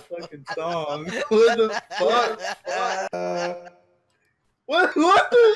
fucking song. What the fuck? Uh, what? What the?